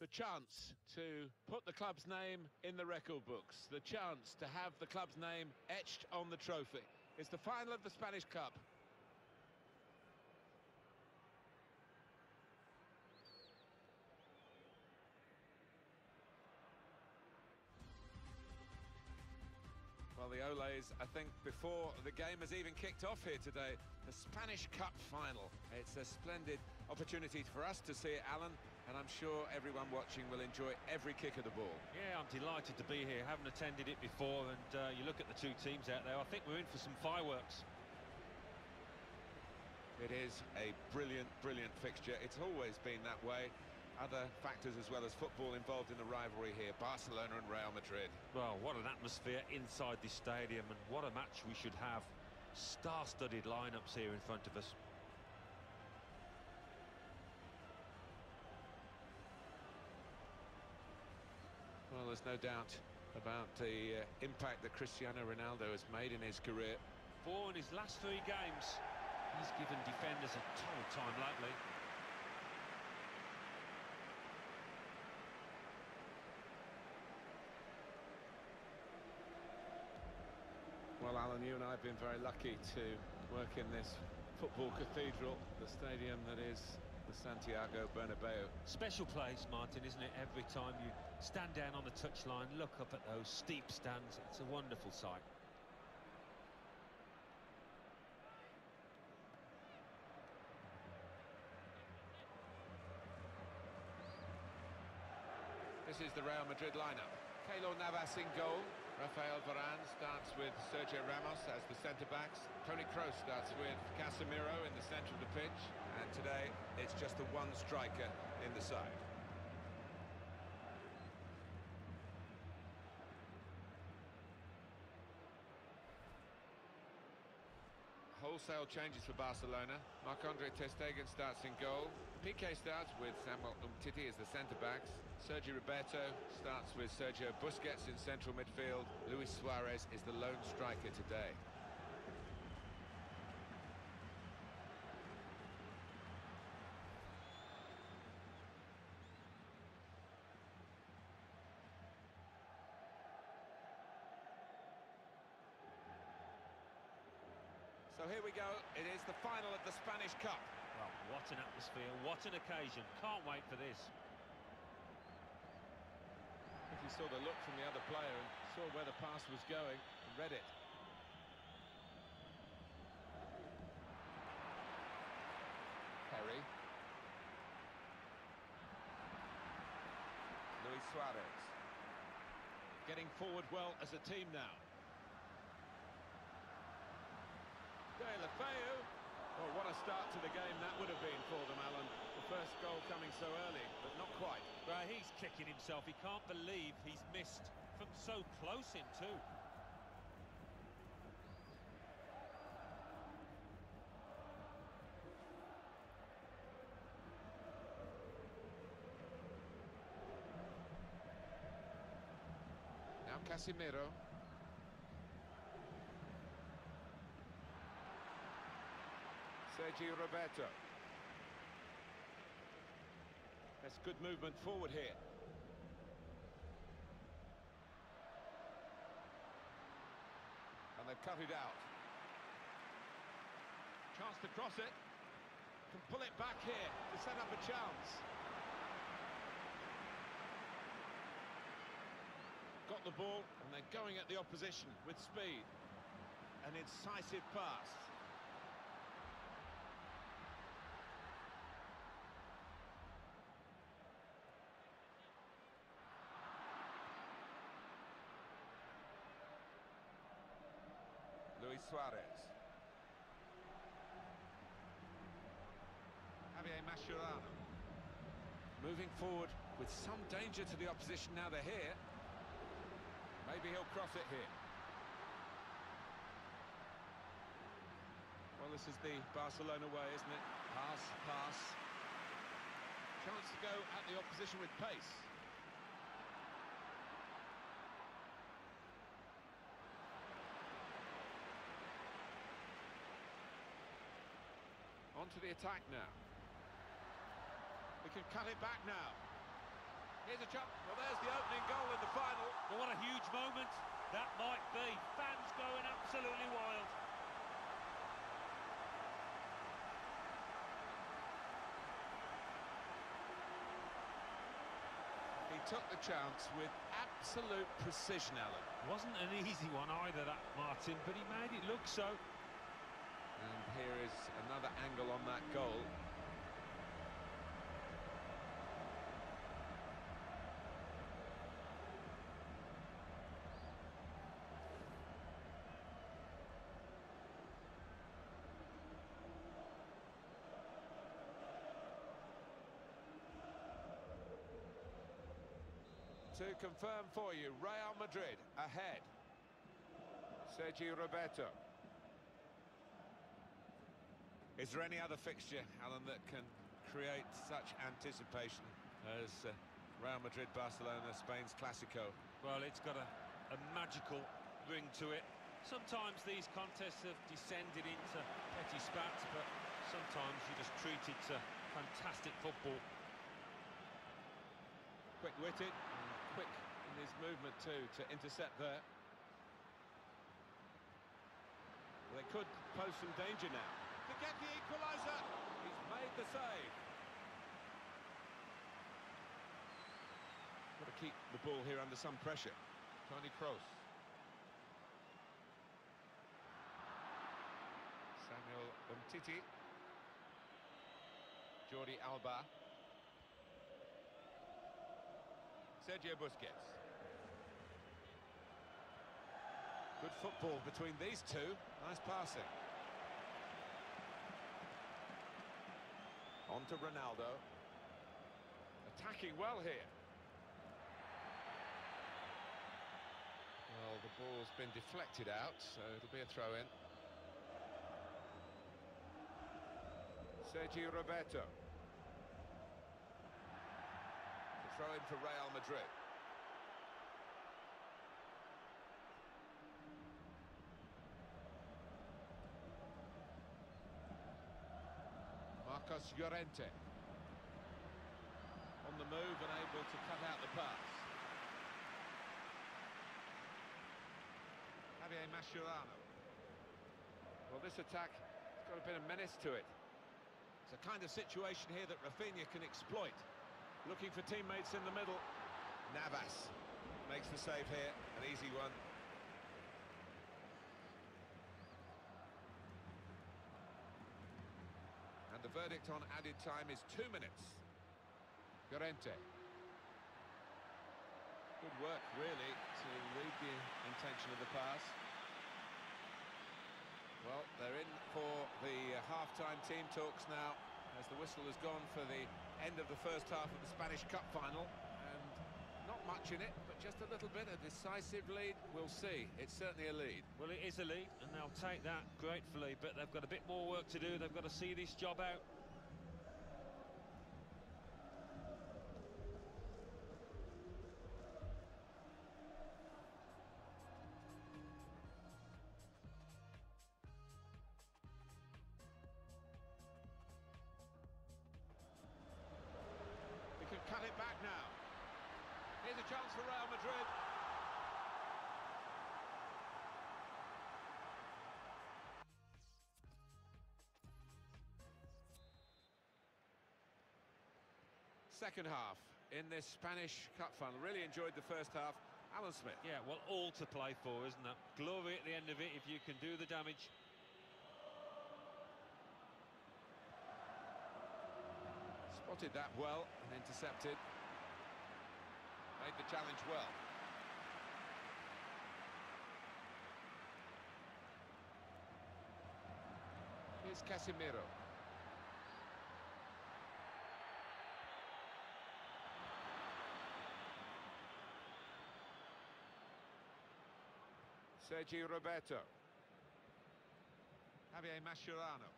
the chance to put the club's name in the record books, the chance to have the club's name etched on the trophy. It's the final of the Spanish Cup. Well, the Olays, I think, before the game has even kicked off here today, the Spanish Cup final. It's a splendid opportunity for us to see it, Alan, and I'm sure everyone watching will enjoy every kick of the ball. Yeah, I'm delighted to be here. Haven't attended it before, and uh, you look at the two teams out there, I think we're in for some fireworks. It is a brilliant, brilliant fixture. It's always been that way other factors as well as football involved in the rivalry here, Barcelona and Real Madrid. Well, what an atmosphere inside this stadium and what a match we should have. Star-studded lineups here in front of us. Well, there's no doubt about the uh, impact that Cristiano Ronaldo has made in his career. Four in his last three games. He's given defenders a ton of time lately. Well, Alan, you and I have been very lucky to work in this football cathedral, the stadium that is the Santiago Bernabeu. Special place, Martin, isn't it? Every time you stand down on the touchline, look up at those steep stands, it's a wonderful sight. This is the Real Madrid lineup. Keylor Navas in goal. Rafael Varane starts with Sergio Ramos as the centre-backs. Toni Kroos starts with Casemiro in the centre of the pitch. And today, it's just the one striker in the side. Wholesale changes for Barcelona. Marc-Andre Ter Stegen starts in goal. Piqué starts with Samuel Umtiti as the centre-backs. Sergi Roberto starts with Sergio Busquets in central midfield. Luis Suarez is the lone striker today. So here we go, it is the final of the Spanish Cup. Well, what an atmosphere, what an occasion. Can't wait for this. If you saw the look from the other player and saw where the pass was going and read it. Perry. Luis Suarez. Getting forward well as a team now. Deulofeu. Well, what a start to the game that would have been for them, Alan. The first goal coming so early, but not quite. Well, he's kicking himself. He can't believe he's missed from so close in, too. Now Casemiro. Sergi Roberto. That's good movement forward here. And they've cut it out. Chance to cross it. Can pull it back here to set up a chance. Got the ball and they're going at the opposition with speed. An incisive pass. Luis Suarez. Javier Mascherano. Moving forward with some danger to the opposition now they're here. Maybe he'll cross it here. Well, this is the Barcelona way, isn't it? Pass, pass. Chance to go at the opposition with pace. On to the attack now. We can cut it back now. Here's a jump. Well, there's the opening goal in the final. Well, what a huge moment that might be. Fans going absolutely wild. He took the chance with absolute precision, Alan. Wasn't an easy one either, that Martin, but he made it look so. Here is another angle on that goal. To confirm for you, Real Madrid ahead. Sergi Roberto. Is there any other fixture, Alan, that can create such anticipation as uh, Real Madrid-Barcelona, Spain's Clasico? Well, it's got a, a magical ring to it. Sometimes these contests have descended into petty spats, but sometimes you just treat it to fantastic football. Quick-witted, and quick in his movement too, to intercept there. They could pose some danger now. To get the equaliser, he's made the save. Got to keep the ball here under some pressure. Toni Kroos. Samuel Umtiti. Jordi Alba. Sergio Busquets. Good football between these two. Nice passing. On to Ronaldo. Attacking well here. Well, the ball's been deflected out, so it'll be a throw-in. Sergi Roberto. The throw-in for Real Madrid. Marcos Llorente. On the move and able to cut out the pass. Javier Mascherano. Well, this attack has got a bit of menace to it. It's a kind of situation here that Rafinha can exploit. Looking for teammates in the middle. Navas makes the save here, an easy one. And the verdict on added time is two minutes. Llorente. Good work, really, to read the intention of the pass. Well, they're in for the uh, half-time team talks now, as the whistle has gone for the end of the first half of the Spanish Cup final. Much in it, but just a little bit, a decisive lead. We'll see. It's certainly a lead. Well, it is a lead, and they'll take that gratefully, but they've got a bit more work to do. They've got to see this job out. A chance for Real Madrid. Second half in this Spanish Cup final. Really enjoyed the first half. Alan Smith. Yeah, well, all to play for, isn't it? Glory at the end of it if you can do the damage. Spotted that well and intercepted. Made the challenge well. Here's Casemiro. Sergi Roberto. Javier Mascherano.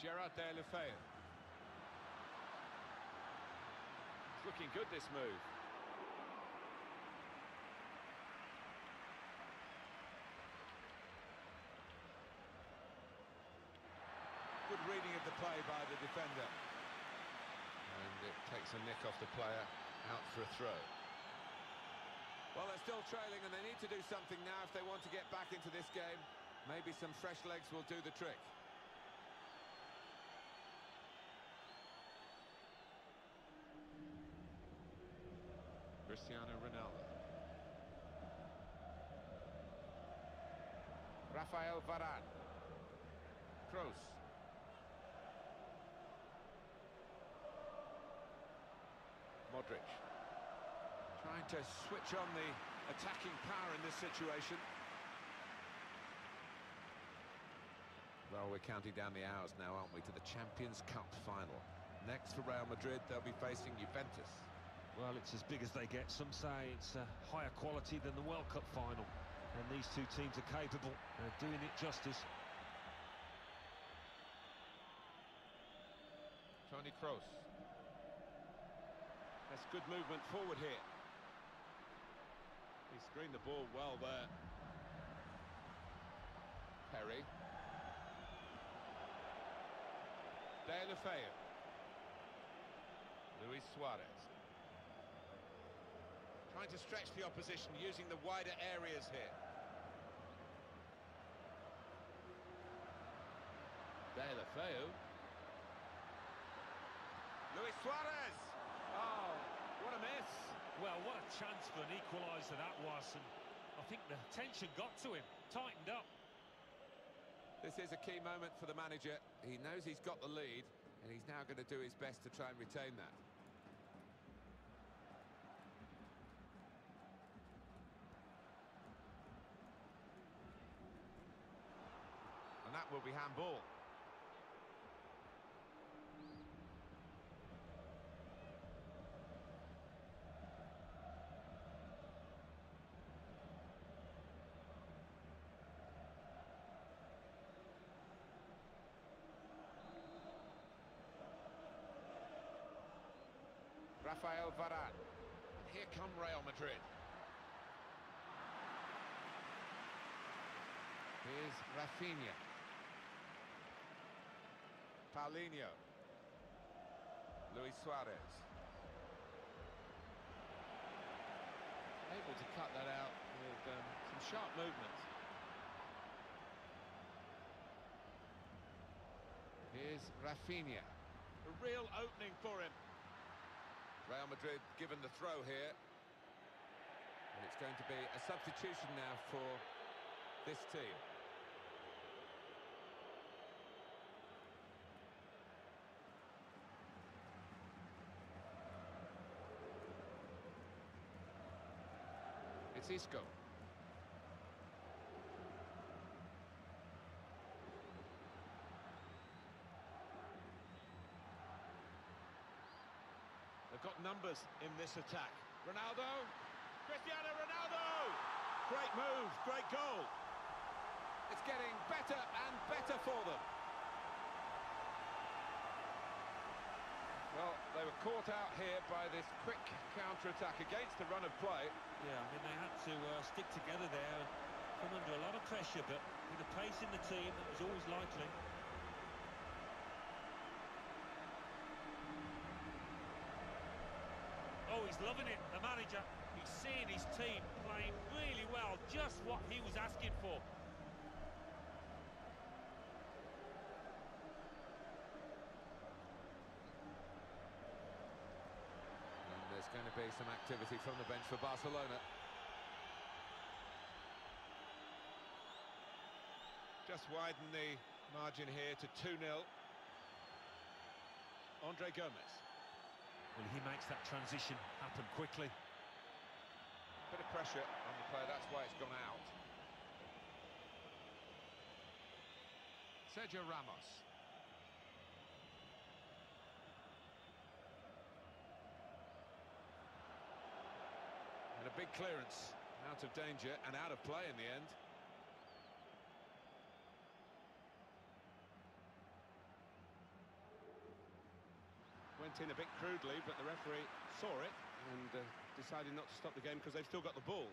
Gerard Deulofeu. It's looking good, this move. Good reading of the play by the defender. And it takes a nick off the player, out for a throw. Well, they're still trailing and they need to do something now if they want to get back into this game. Maybe some fresh legs will do the trick. Cristiano Ronaldo. Rafael Varane. Kroos. Modric. Trying to switch on the attacking power in this situation. Well, we're counting down the hours now, aren't we, to the Champions Cup final. Next for Real Madrid, they'll be facing Juventus. Well, it's as big as they get. Some say it's a higher quality than the World Cup final. And these two teams are capable of doing it justice. Toni Kroos. That's good movement forward here. He screened the ball well there. Perry. Deulofeu. Luis Suarez. Trying to stretch the opposition using the wider areas here. Deulofeu. Luis Suarez! Oh, what a miss! Well, what a chance for an equaliser that was. And I think the tension got to him, tightened up. This is a key moment for the manager. He knows he's got the lead, and he's now going to do his best to try and retain that. And that will be handball. Rafael Varane. And here come Real Madrid. Here's Rafinha. Paulinho. Luis Suarez. Able to cut that out with um, some sharp movement. Here's Rafinha. A real opening for him. Real Madrid given the throw here. And it's going to be a substitution now for this team. They've got numbers in this attack. Ronaldo. Cristiano Ronaldo. Great move, great goal. It's getting better and better for them. Well, they were caught out here by this quick counter-attack against the run of play. Yeah, I mean, they had to uh, stick together there and come under a lot of pressure, but with the pace in the team, that was always likely. Oh, he's loving it, the manager. He's seeing his team playing really well, just what he was asking for. And there's going to be some activity from the bench for Barcelona. Just widen the margin here to 2-0. André Gomes. Well, he makes that transition happen quickly. Bit of pressure on the player, that's why it's gone out. Sergio Ramos. Big clearance, out of danger and out of play in the end. Went in a bit crudely, but the referee saw it and uh, decided not to stop the game because they've still got the ball.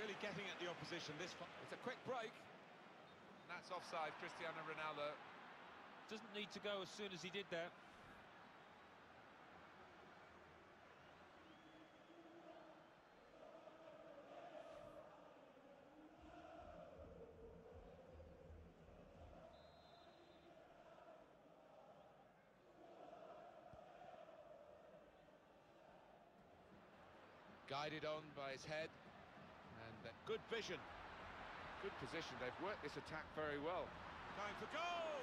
Really getting at the opposition this far. It's a quick break. That's offside, Cristiano Ronaldo. doesn't need to go as soon as he did there. Guided on by his head. And uh, Good vision. good position. They've worked this attack very well. Time for goal!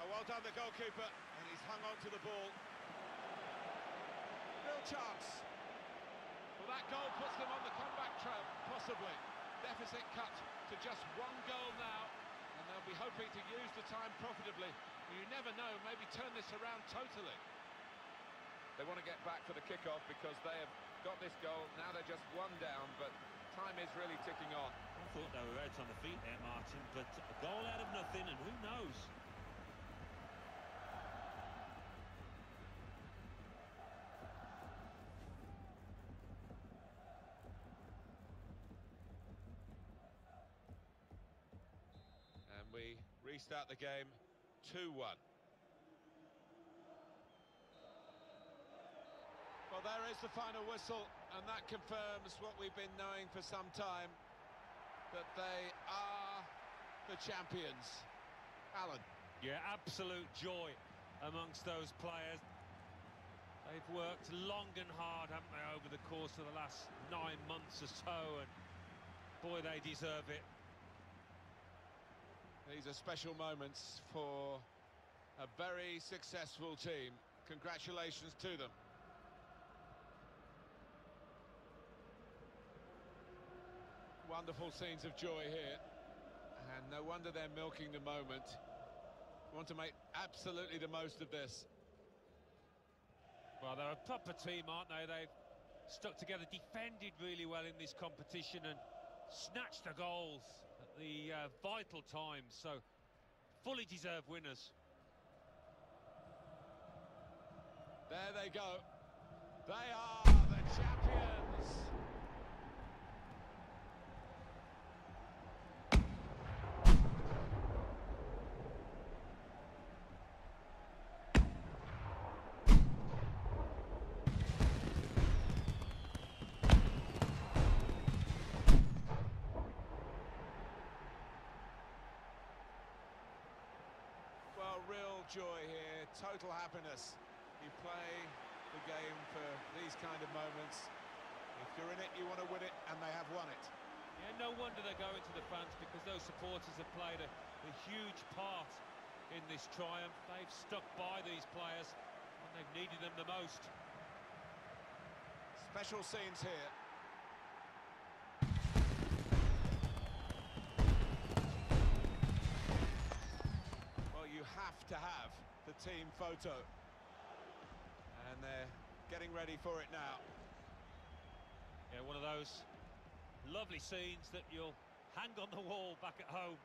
Oh, well done, the goalkeeper, and he's hung on to the ball. Real chance. Well, that goal puts them on the comeback trail, possibly. Deficit cut to just one goal now, and they'll be hoping to use the time profitably. You never know, maybe turn this around totally. They want to get back for the kickoff because they have got this goal. Now they're just one down, but time is really ticking on. I thought they were out on the feet there, Martin, but a goal out of nothing, and who knows? And we restart the game 2-1. Well, there is the final whistle, and that confirms what we've been knowing for some time, that they are the champions. Alan. Yeah, absolute joy amongst those players. They've worked long and hard, haven't they, over the course of the last nine months or so, and boy, they deserve it. These are special moments for a very successful team. Congratulations to them. Wonderful scenes of joy here. And no wonder they're milking the moment. Want to make absolutely the most of this. Well, they're a proper team, aren't they? They've stuck together, defended really well in this competition and snatched the goals at the uh, vital times. So, fully deserved winners. There they go. They are the champions. Well, real joy here, total happiness. You play the game for these kind of moments. If you're in it, you want to win it, and they have won it. Yeah, no wonder they're going to the fans because those supporters have played a, a huge part in this triumph. They've stuck by these players when they've needed them the most. Special scenes here. Well, you have to have the team photo. And they're getting ready for it now. Yeah, one of those lovely scenes that you'll hang on the wall back at home.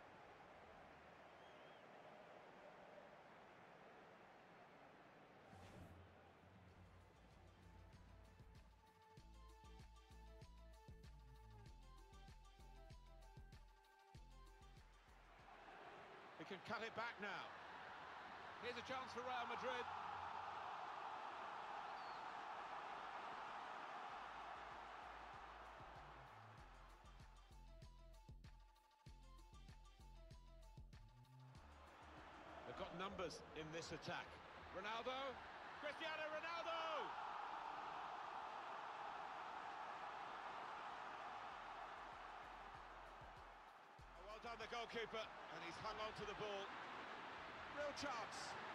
He can cut it back now. Here's a chance for Real Madrid. They've got numbers in this attack. Ronaldo, Cristiano Ronaldo! Well done, the goalkeeper, and he's hung on to the ball. Real chance.